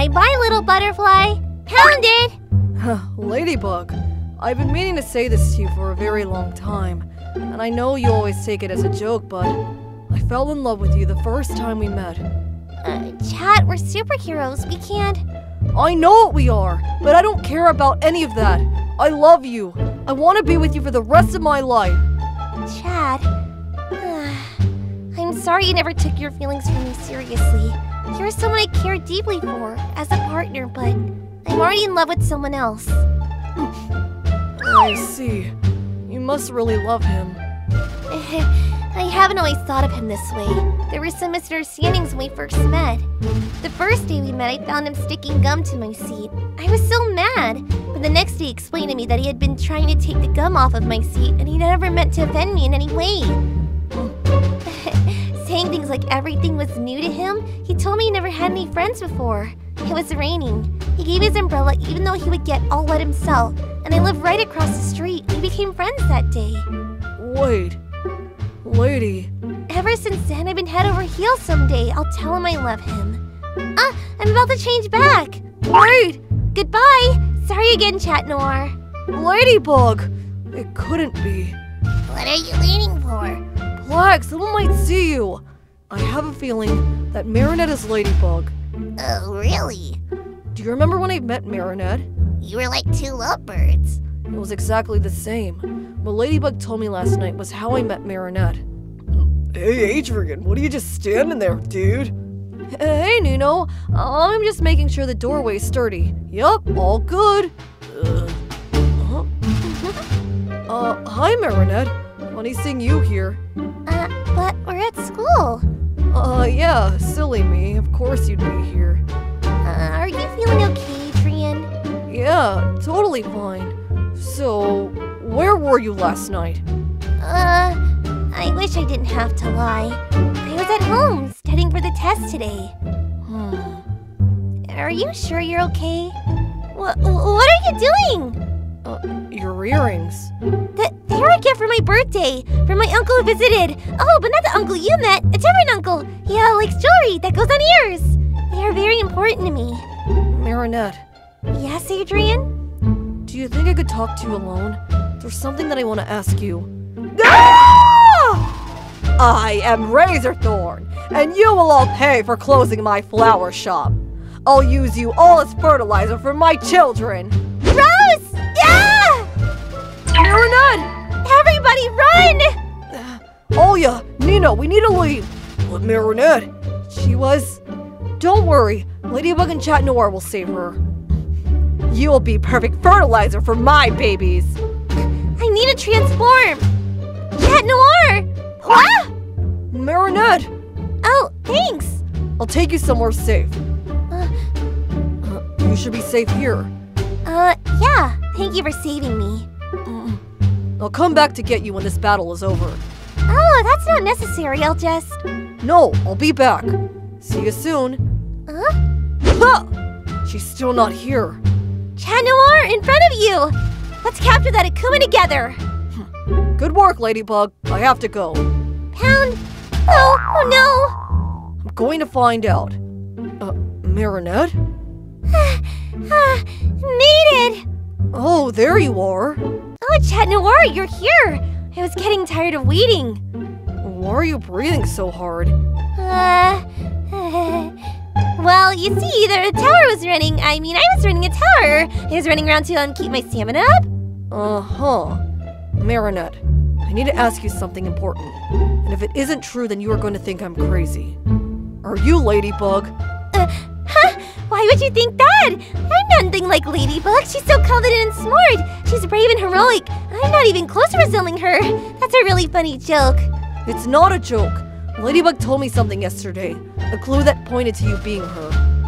Bye-bye, little butterfly. Pounded! Ladybug, I've been meaning to say this to you for a very long time, and I know you always take it as a joke, but I fell in love with you the first time we met. Uh, chat, we're superheroes. We can't. I know what we are, but I don't care about any of that. I love you. I want to be with you for the rest of my life. Chat. I'm sorry you never took your feelings for me seriously. You're someone I care deeply for as a partner, but I'm already in love with someone else. I see. You must really love him. I haven't always thought of him this way. There were some misunderstandings when we first met. The first day we met, I found him sticking gum to my seat. I was so mad, but the next day he explained to me that he had been trying to take the gum off of my seat and he never meant to offend me in any way. Hmm. Saying things like everything was new to him, he told me he never had any friends before. It was raining. He gave his umbrella even though he would get all wet himself, and I live right across the street. We became friends that day. Wait. Lady. Ever since then, I've been head over heels someday. I'll tell him I love him. Ah, I'm about to change back. Wait. Goodbye. Sorry again, Chat Noir. Ladybug! It couldn't be. What are you waiting for? Plagg, someone might see you. I have a feeling that Marinette is Ladybug. Oh, really? Do you remember when I met Marinette? You were like two lovebirds. It was exactly the same. What Ladybug told me last night was how I met Marinette. Hey, Adrien, what are you just standing there, dude? Hey, Nino. I'm just making sure the doorway's sturdy. Yup, all good. Uh, huh? uh, hi, Marinette. Funny seeing you here. Uh, but we're at school. Uh, yeah, silly me. Of course you'd be here. Uh, are you feeling okay, Adrien? Yeah, totally fine. So, where were you last night? Uh, I wish I didn't have to lie. I was at home studying for the test today. Hmm. Are you sure you're okay? What, what are you doing? Uh, your earrings. Th- they're a gift for my birthday from my uncle who visited. Oh, but not the uncle you met, a different uncle. He uh, likes jewelry that goes on ears. They are very important to me. Marinette, Yes, Adrien? do you think I could talk to you alone? There's something that I want to ask you. I am Razorthorn, and you will all pay for closing my flower shop. I'll use you all as fertilizer for my children. Run! Oh yeah, Nino, we need to leave. But Marinette, she was. Don't worry, Ladybug and Chat Noir will save her. You'll be perfect fertilizer for my babies. I need to transform. Chat Noir! Ah! Marinette, Oh, thanks. I'll take you somewhere safe. Uh, Uh, you should be safe here. uh, yeah. Thank you for saving me. I'll come back to get you when this battle is over. Oh, that's not necessary. I'll just. No, I'll be back. See you soon. Huh? Ha! She's still not here. Chat Noir, in front of you! Let's capture that Akuma together! Good work, Ladybug. I have to go. Pound! Oh, oh no! I'm going to find out. Uh, Marinette? no! Ah, made it! Oh, there you are. Oh, Chat Noir, you're here! I was getting tired of waiting. Why are you breathing so hard? Uh. well, you see, the tower was running. I mean, I was running a tower. I was running around to um, keep my stamina up. Uh huh. Marinette, I need to ask you something important. And if it isn't true, then you are going to think I'm crazy. Are you Ladybug? Uh? Why would you think that? I'm nothing like Ladybug. She's so confident and smart. She's brave and heroic. I'm not even close to resembling her. That's a really funny joke. It's not a joke. Ladybug told me something yesterday. A clue that pointed to you being her.